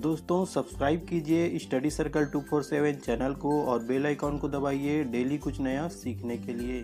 दोस्तों सब्सक्राइब कीजिए study circle 247 channel को और बेल आइकॉन को दबाइए डेली कुछ नया सीखने के लिए।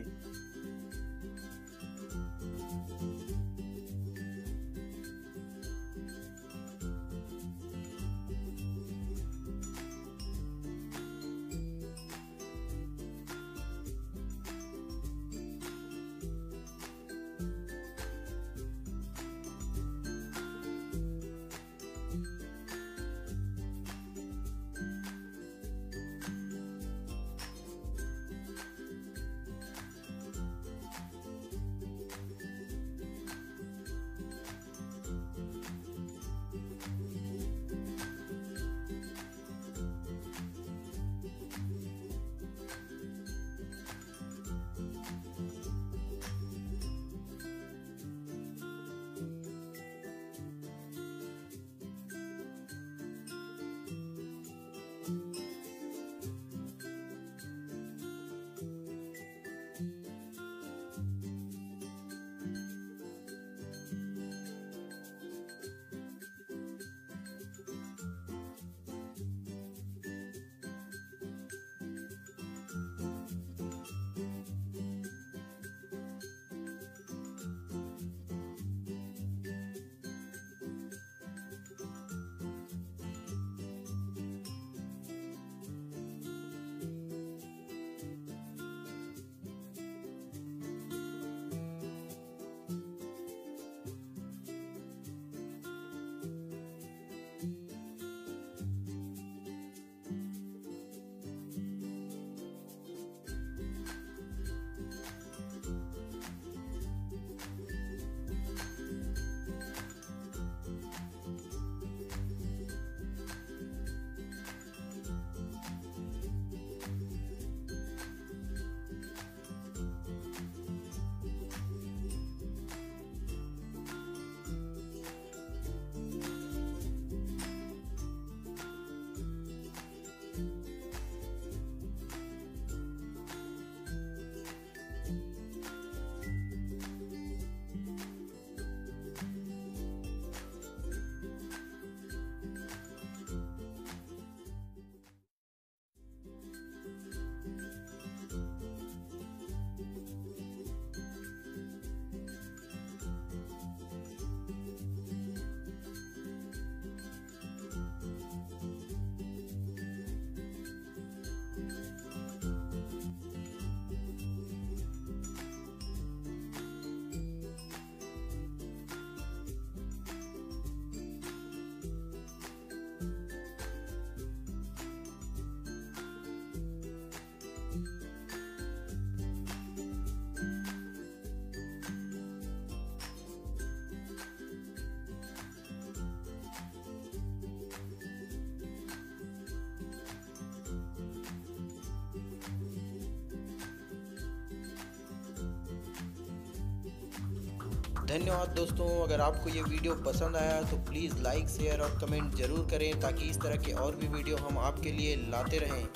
धन्यवाद दोस्तों, अगर आपको ये वीडियो पसंद आया तो प्लीज़ लाइक, शेयर और कमेंट ज़रूर करें ताकि इस तरह के और भी वीडियो हम आपके लिए लाते रहें।